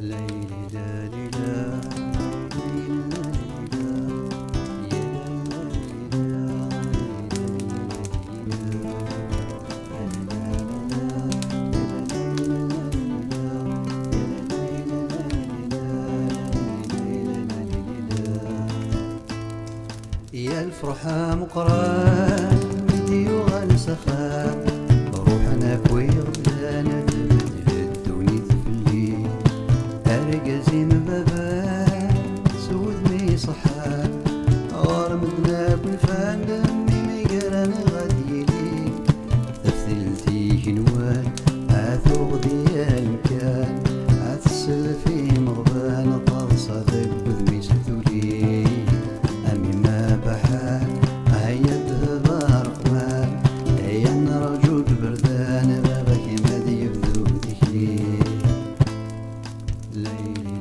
Lay يا الفرحة مقران بدي وغنسخة روحنا كوي غدانا تبدهد ونتفلي أرقزي من بابا سود مي صحة غرمتنا lady.